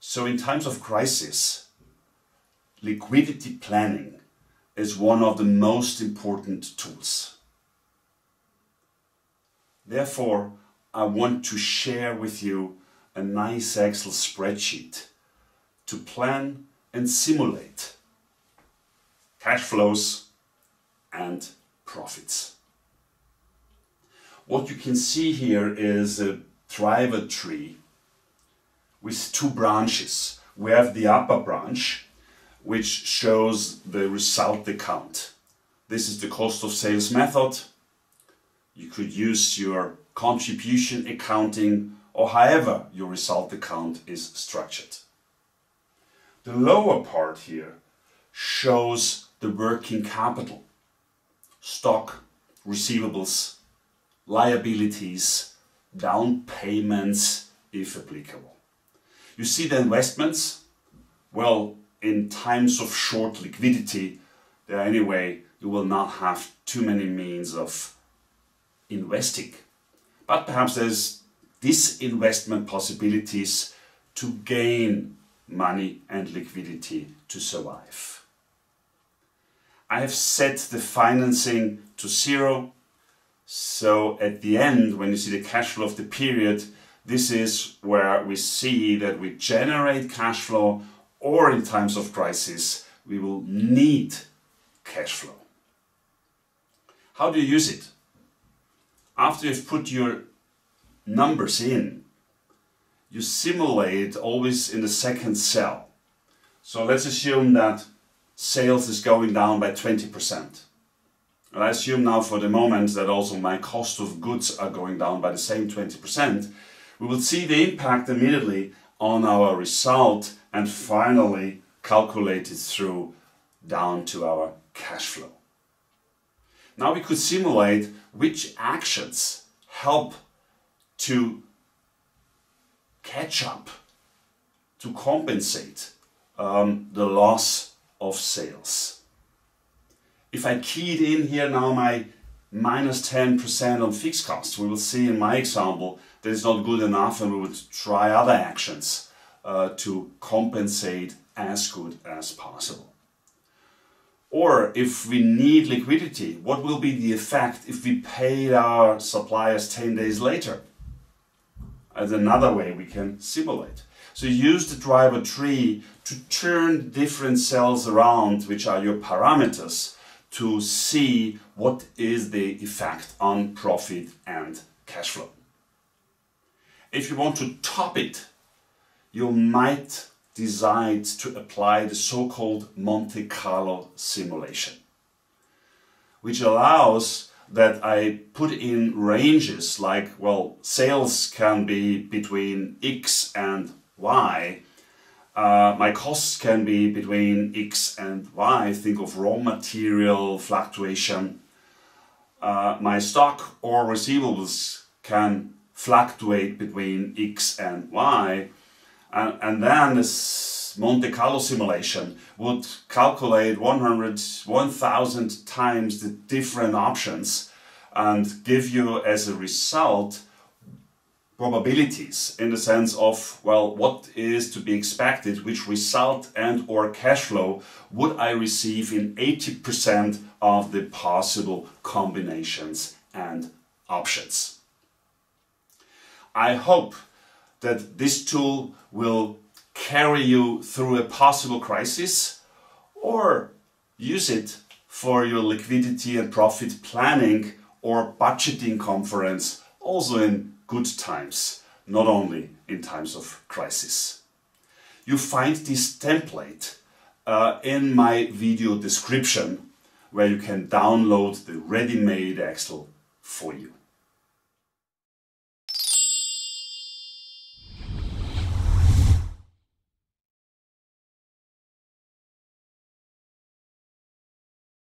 So in times of crisis, liquidity planning is one of the most important tools. Therefore, I want to share with you a nice Excel spreadsheet to plan and simulate cash flows and profits. What you can see here is a driver tree with two branches. We have the upper branch, which shows the result account. This is the cost of sales method. You could use your contribution accounting or however your result account is structured. The lower part here shows the working capital, stock, receivables, liabilities, down payments if applicable. You see the investments? Well, in times of short liquidity, there anyway, you will not have too many means of investing. But perhaps there's disinvestment possibilities to gain money and liquidity to survive. I have set the financing to zero. So at the end, when you see the cash flow of the period, this is where we see that we generate cash flow or in times of crisis, we will need cash flow. How do you use it? After you've put your numbers in, you simulate always in the second cell. So let's assume that sales is going down by 20%. And I assume now for the moment that also my cost of goods are going down by the same 20%. We will see the impact immediately on our result and finally calculate it through down to our cash flow. Now we could simulate which actions help to catch up, to compensate um, the loss of sales. If I keyed in here now my minus 10% on fixed costs, we will see in my example that is not good enough and we would try other actions uh, to compensate as good as possible. Or if we need liquidity, what will be the effect if we pay our suppliers 10 days later? As another way we can simulate. So use the driver tree to turn different cells around, which are your parameters, to see what is the effect on profit and cash flow. If you want to top it, you might decide to apply the so-called Monte Carlo simulation, which allows that I put in ranges like, well, sales can be between X and Y. Uh, my costs can be between X and Y. Think of raw material fluctuation. Uh, my stock or receivables can fluctuate between x and y. And, and then this Monte Carlo simulation would calculate 100, 1000 times the different options and give you as a result probabilities in the sense of well what is to be expected which result and or cash flow would I receive in 80% of the possible combinations and options. I hope that this tool will carry you through a possible crisis or use it for your liquidity and profit planning or budgeting conference also in good times, not only in times of crisis. You find this template uh, in my video description where you can download the ready-made Excel for you.